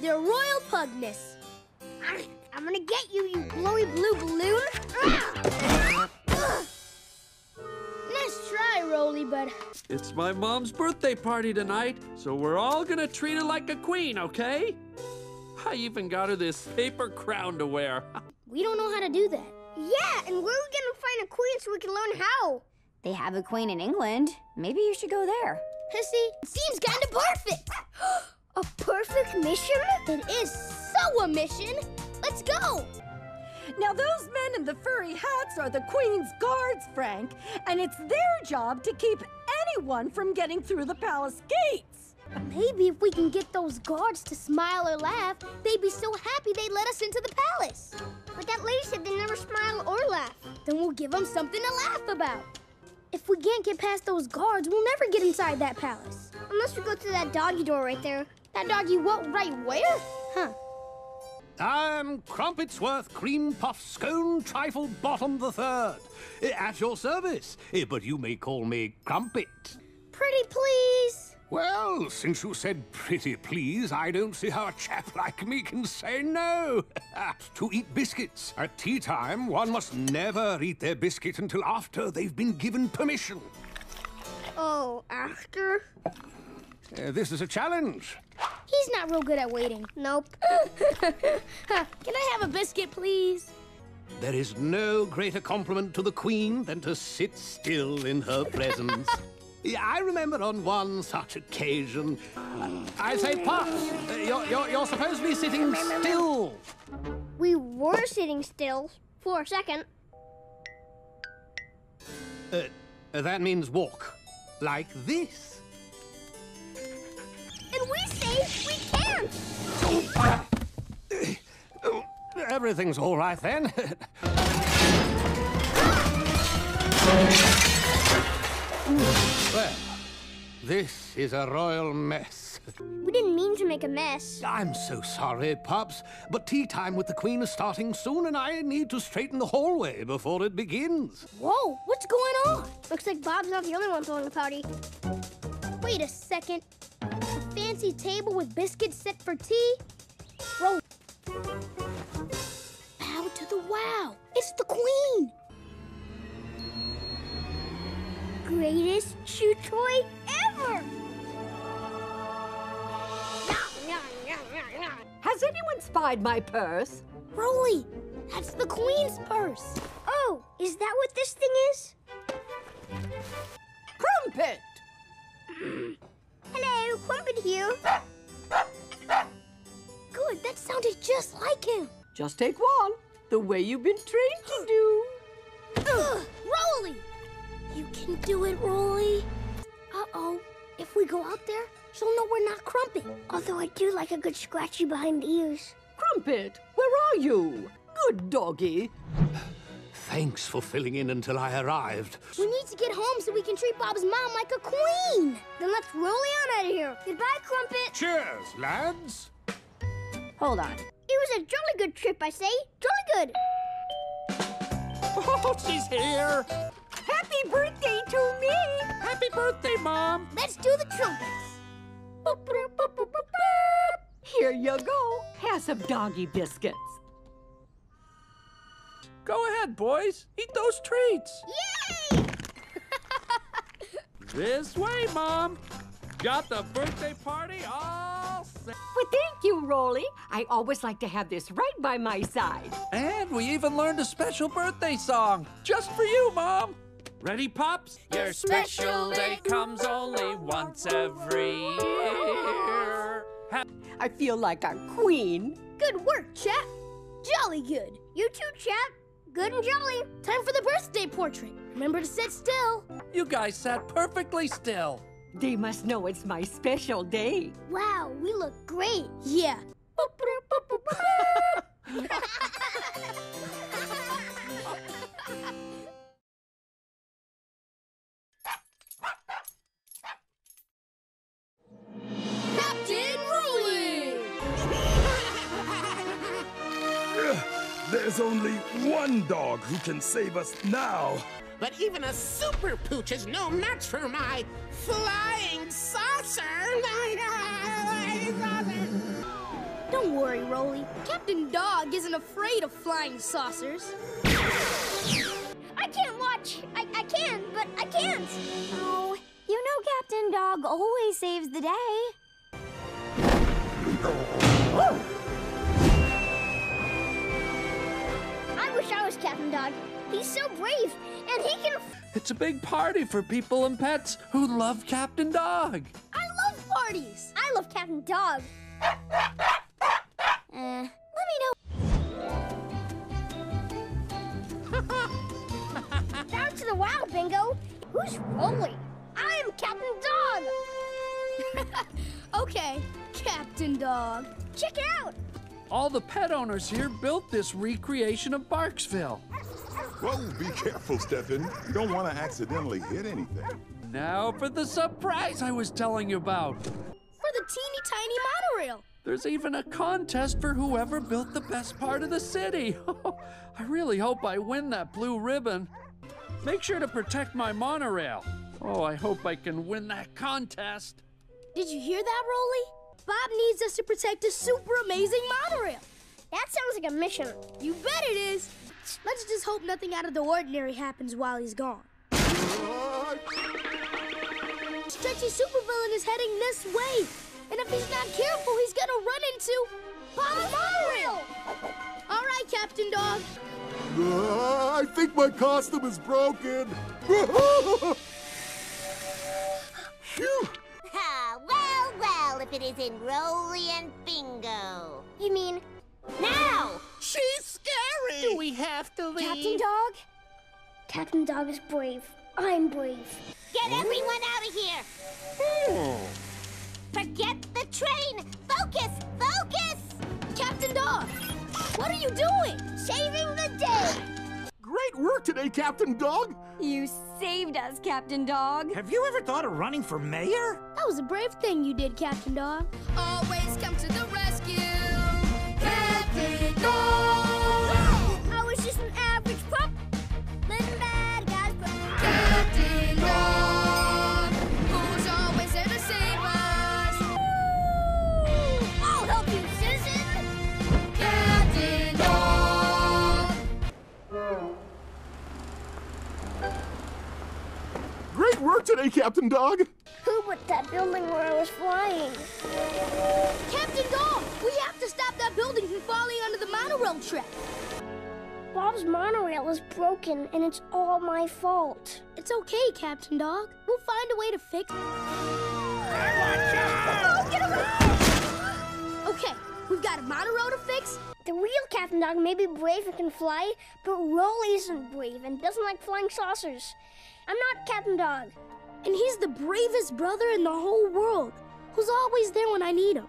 their royal pugness. I'm gonna get you, you glowy blue balloon. nice try, Rolly, but It's my mom's birthday party tonight, so we're all gonna treat her like a queen, okay? I even got her this paper crown to wear. we don't know how to do that. Yeah, and where are we gonna find a queen so we can learn how? They have a queen in England. Maybe you should go there. Hissy, seems kinda perfect. A perfect mission? It is so a mission. Let's go. Now, those men in the furry hats are the Queen's guards, Frank, and it's their job to keep anyone from getting through the palace gates. Maybe if we can get those guards to smile or laugh, they'd be so happy they'd let us into the palace. But that lady said they never smile or laugh. Then we'll give them something to laugh about. If we can't get past those guards, we'll never get inside that palace. Unless we go through that doggy door right there. That doggy what, right where? Huh. I'm Crumpetsworth Cream Puff Scone Trifle Bottom the Third. Eh, At your service, Eh, but you may call me Crumpet. Pretty please. Well, since you said pretty please, I don't see how a chap like me can say no. to eat biscuits. At tea time, one must never eat their biscuit until after they've been given permission. Oh, after? Uh, this is a challenge. He's not real good at waiting. Nope. Can I have a biscuit, please? There is no greater compliment to the Queen than to sit still in her presence. Yeah, I remember on one such occasion. I say, Pops, uh, you're, you're, you're supposed to be sitting still. We were sitting still for a second. Uh, that means walk. Like this. And we say we can't. Everything's all right then. well, this is a royal mess. We didn't mean to make a mess. I'm so sorry, Pops, but tea time with the Queen is starting soon and I need to straighten the hallway before it begins. Whoa, what's going on? Looks like Bob's not the only one throwing a party. Wait a second. Fancy table with biscuits set for tea? Roll. Bow to the wow. It's the Queen. Greatest chew toy ever. Has anyone spied my purse? Rolly, that's the Queen's purse. Oh, is that what this thing is? Crumpet! Hello, Crumpet here. Good, that sounded just like him. Just take one, the way you've been trained to do. Ugh, Rolly! You can do it, Rolly. Uh-oh. If we go out there, she'll know we're not Crumpet. Although I do like a good scratchy behind the ears. Crumpet, where are you? Good doggy. Thanks for filling in until I arrived. We need to get home so we can treat Bob's mom like a queen. Then let's roll on out of here. Goodbye, Crumpet. Cheers, lads. Hold on. It was a jolly good trip, I say. Jolly good. Oh, she's here! Happy birthday to me! Happy birthday, Mom! Let's do the trumpets. Boop, boop, boop. Here you go. Have some doggy biscuits. Go ahead, boys. Eat those treats. Yay! This way, Mom. Got the birthday party all set. Well, thank you, Rolly. I always like to have this right by my side. And we even learned a special birthday song just for you, Mom. Ready, Pops? Your special day comes only once every year. Ha- I feel like a queen. Good work, chap. Jolly good. You too, chap. Good and jolly. Time for the birthday portrait. Remember to sit still. you guys sat perfectly still. They must know it's my special day. Wow, we look great. Yeah. There's only one dog who can save us now. But even a super pooch is no match for my flying saucer. Don't worry, Rolly. Captain Dog isn't afraid of flying saucers. I can't watch. I, I can, but I can't. Oh, you know Captain Dog always saves the day. Dog. He's so brave, and he can. It's a big party for people and pets who love Captain Dog. I love parties. I love Captain Dog. Uh, let me know. Down to the wow, Bingo. Who's Rolly? I am Captain Dog. okay, Captain Dog. Check it out. All the pet owners here built this recreation of Barksville. Whoa, be careful, Stefan. You don't want to accidentally hit anything. Now for the surprise I was telling you about. For the teeny tiny monorail. There's even a contest for whoever built the best part of the city. I really hope I win that blue ribbon. Make sure to protect my monorail. Oh, I hope I can win that contest. Did you hear that, Rolly? Bob needs us to protect a super amazing monorail. That sounds like a mission. You bet it is. Let's just hope nothing out of the ordinary happens while he's gone. Stretchy supervillain is heading this way. And if he's not careful, he's gonna run into Bob's monorail. All right, Captain Dog. Uh, I think my costume is broken. Phew. Ah, well, well, if it isn't Rolly and Bingo. You mean Now! She's scary! Do we have to leave? Captain Dog? Captain Dog is brave. I'm brave. Get everyone out of here! Oh. Forget the train! Focus! Focus! Captain Dog, what are you doing? Saving the day. Great work today, Captain Dog. You saved us, Captain Dog. Have you ever thought of running for mayor? That was a brave thing you did, Captain Dog. Always come to the rescue, Captain Dog. Great Captain Dog. Who put that building where I was flying? Captain Dog, we have to stop that building from falling onto the monorail track. Bob's monorail is broken, and it's all my fault. It's okay, Captain Dog. We'll find a way to fix it. Oh, get around! We've got a monorail to fix. The real Captain Dog may be brave and can fly, but Rolly isn't brave and doesn't like flying saucers. I'm not Captain Dog. And he's the bravest brother in the whole world, who's always there when I need him.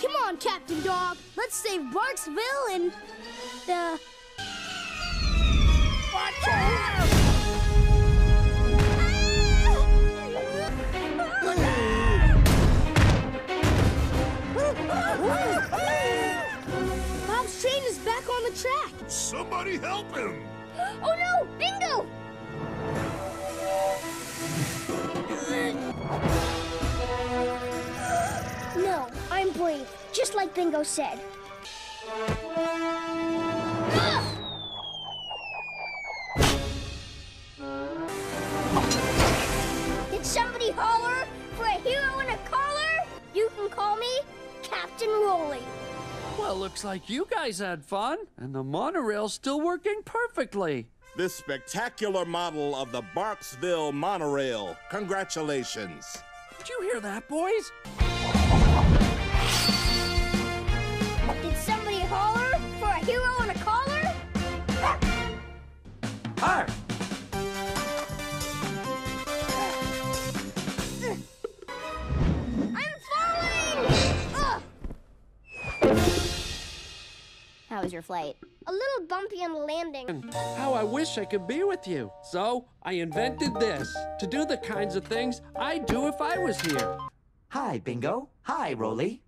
Come on, Captain Dog. Let's save Barksville and the. I'm just like Bingo said. Did somebody holler for a hero in a collar? You can call me Captain Rolly. Well, looks like you guys had fun, and the monorail's still working perfectly. This spectacular model of the Barksville monorail. Congratulations. Did you hear that, boys? How was your flight? a little bumpy on the landing. How I wish I could be with you. So, I invented this to do the kinds of things I'd do if I was here. Hi, Bingo. Hi, Rolly.